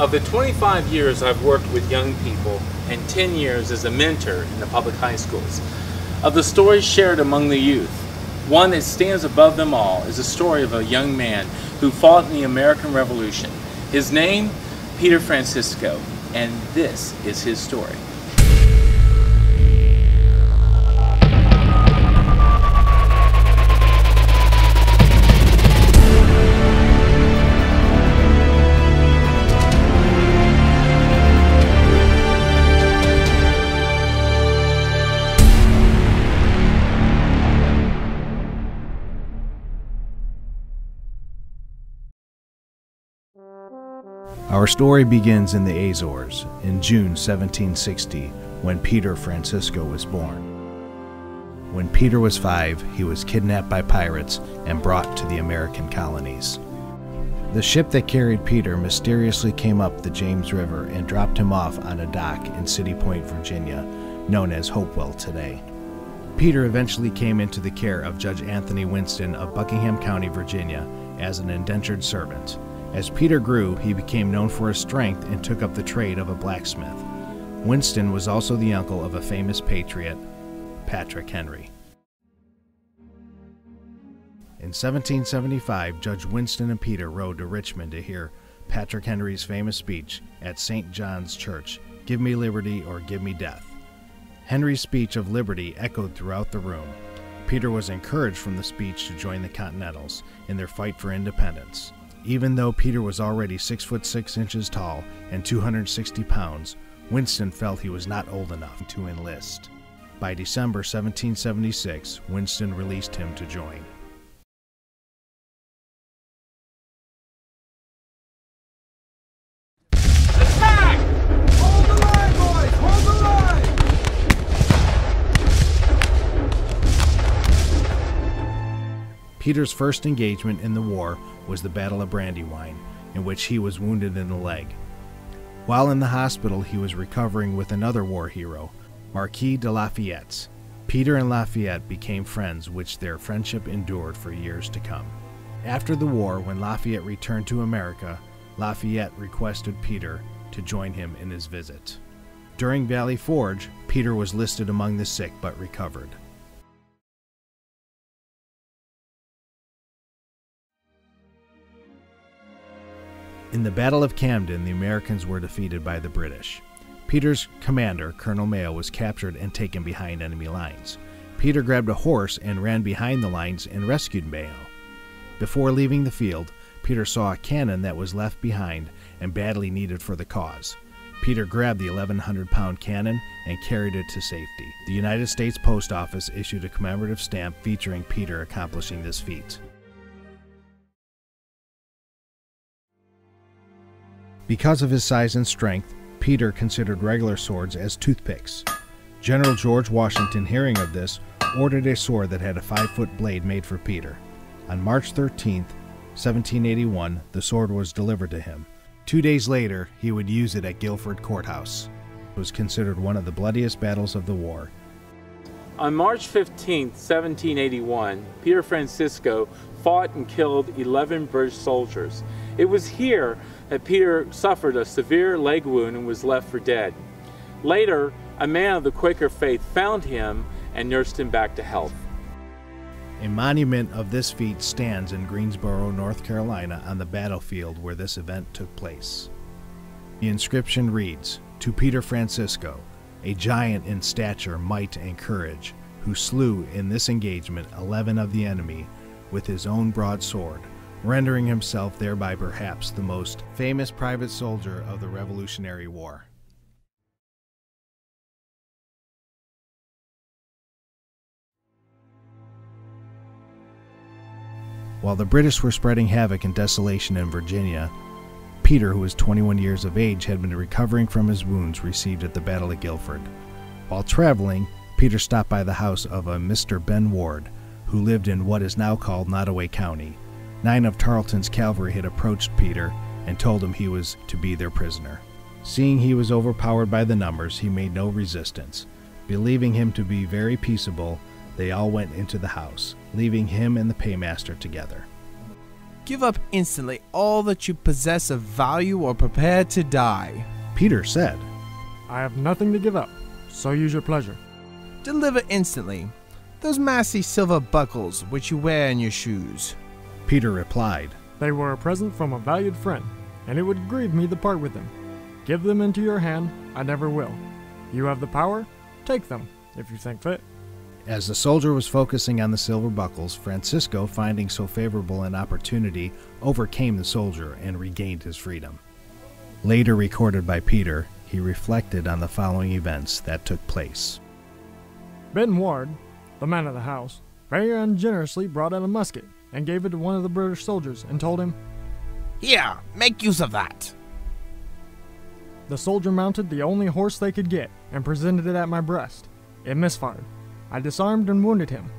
Of the 25 years I've worked with young people and 10 years as a mentor in the public high schools, of the stories shared among the youth, one that stands above them all is the story of a young man who fought in the American Revolution. His name, Peter Francisco, and this is his story. Our story begins in the Azores in June 1760 when Peter Francisco was born. When Peter was five, he was kidnapped by pirates and brought to the American colonies. The ship that carried Peter mysteriously came up the James River and dropped him off on a dock in City Point, Virginia, known as Hopewell today. Peter eventually came into the care of Judge Anthony Winston of Buckingham County, Virginia, as an indentured servant. As Peter grew, he became known for his strength and took up the trade of a blacksmith. Winston was also the uncle of a famous patriot, Patrick Henry. In 1775, Judge Winston and Peter rode to Richmond to hear Patrick Henry's famous speech at St. John's Church Give me liberty or give me death. Henry's speech of liberty echoed throughout the room. Peter was encouraged from the speech to join the Continentals in their fight for independence. Even though Peter was already 6 foot 6 inches tall and 260 pounds, Winston felt he was not old enough to enlist. By December 1776, Winston released him to join. Peter's first engagement in the war was the Battle of Brandywine, in which he was wounded in the leg. While in the hospital, he was recovering with another war hero, Marquis de Lafayette. Peter and Lafayette became friends, which their friendship endured for years to come. After the war, when Lafayette returned to America, Lafayette requested Peter to join him in his visit. During Valley Forge, Peter was listed among the sick but recovered. In the Battle of Camden, the Americans were defeated by the British. Peter's commander, Colonel Mayo, was captured and taken behind enemy lines. Peter grabbed a horse and ran behind the lines and rescued Mayo. Before leaving the field, Peter saw a cannon that was left behind and badly needed for the cause. Peter grabbed the 1,100 pound cannon and carried it to safety. The United States Post Office issued a commemorative stamp featuring Peter accomplishing this feat. Because of his size and strength, Peter considered regular swords as toothpicks. General George Washington, hearing of this, ordered a sword that had a five foot blade made for Peter. On March 13, 1781, the sword was delivered to him. Two days later, he would use it at Guilford Courthouse. It was considered one of the bloodiest battles of the war. On March 15, 1781, Peter Francisco fought and killed 11 British soldiers. It was here that Peter suffered a severe leg wound and was left for dead. Later, a man of the Quaker faith found him and nursed him back to health. A monument of this feat stands in Greensboro, North Carolina, on the battlefield where this event took place. The inscription reads To Peter Francisco, a giant in stature, might, and courage, who slew in this engagement eleven of the enemy with his own broadsword, rendering himself thereby perhaps the most famous private soldier of the Revolutionary War. While the British were spreading havoc and desolation in Virginia, Peter, who was 21 years of age, had been recovering from his wounds received at the Battle of Guilford. While traveling, Peter stopped by the house of a Mr. Ben Ward, who lived in what is now called Nottoway County. Nine of Tarleton's cavalry had approached Peter and told him he was to be their prisoner. Seeing he was overpowered by the numbers, he made no resistance. Believing him to be very peaceable, they all went into the house, leaving him and the paymaster together. Give up instantly all that you possess of value or prepare to die. Peter said, I have nothing to give up, so use your pleasure. Deliver instantly those massy silver buckles which you wear in your shoes. Peter replied, They were a present from a valued friend, and it would grieve me to part with them. Give them into your hand, I never will. You have the power, take them, if you think fit. As the soldier was focusing on the silver buckles, Francisco, finding so favorable an opportunity, overcame the soldier and regained his freedom. Later recorded by Peter, he reflected on the following events that took place. Ben Ward, the man of the house, very ungenerously brought out a musket and gave it to one of the British soldiers and told him, Here, make use of that. The soldier mounted the only horse they could get and presented it at my breast. It misfired. I disarmed and wounded him.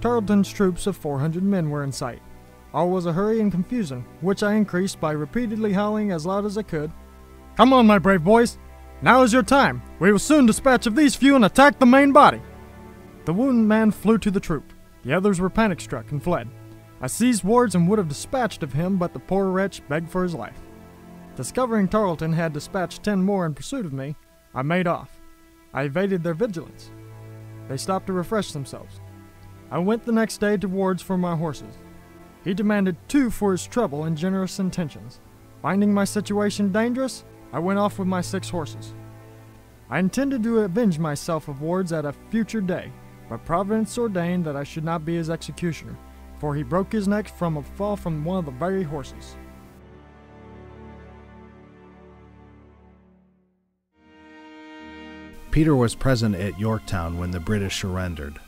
Tarleton's troops of 400 men were in sight. All was a hurry and confusion, which I increased by repeatedly howling as loud as I could. Come on, my brave boys! Now is your time! We will soon dispatch of these few and attack the main body! The wounded man flew to the troop. The others were panic struck and fled. I seized Wards and would have dispatched of him, but the poor wretch begged for his life. Discovering Tarleton had dispatched ten more in pursuit of me, I made off. I evaded their vigilance. They stopped to refresh themselves. I went the next day to Ward's for my horses. He demanded two for his trouble and generous intentions. Finding my situation dangerous, I went off with my six horses. I intended to avenge myself of Ward's at a future day, but Providence ordained that I should not be his executioner, for he broke his neck from a fall from one of the very horses. Peter was present at Yorktown when the British surrendered.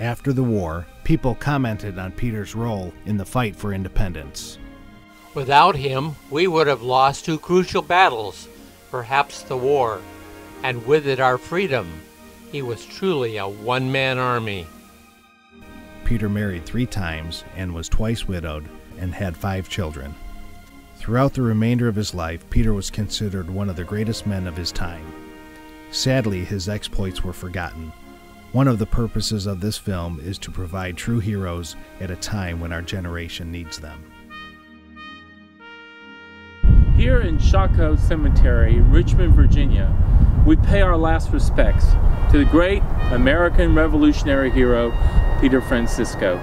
After the war, people commented on Peter's role in the fight for independence. Without him, we would have lost two crucial battles, perhaps the war, and with it our freedom. He was truly a one man army. Peter married three times and was twice widowed and had five children. Throughout the remainder of his life, Peter was considered one of the greatest men of his time. Sadly, his exploits were forgotten. One of the purposes of this film is to provide true heroes at a time when our generation needs them. Here in Shockoe Cemetery, Richmond, Virginia, we pay our last respects to the great American Revolutionary hero Peter Francisco,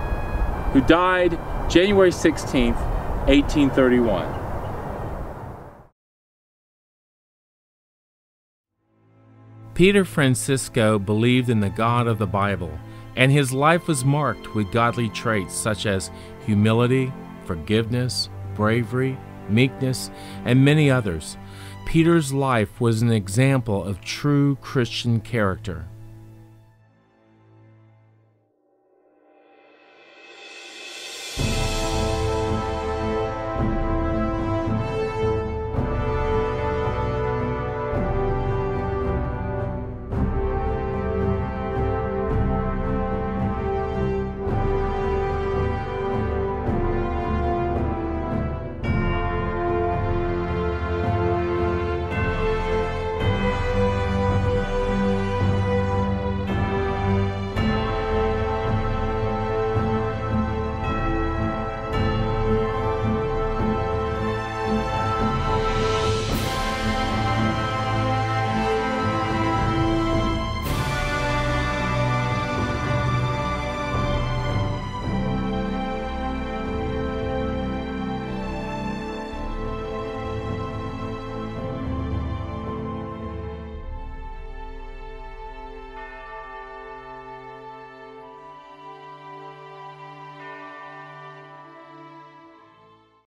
who died January 16, 1831. Peter Francisco believed in the God of the Bible, and his life was marked with godly traits such as humility, forgiveness, bravery, meekness, and many others. Peter's life was an example of true Christian character.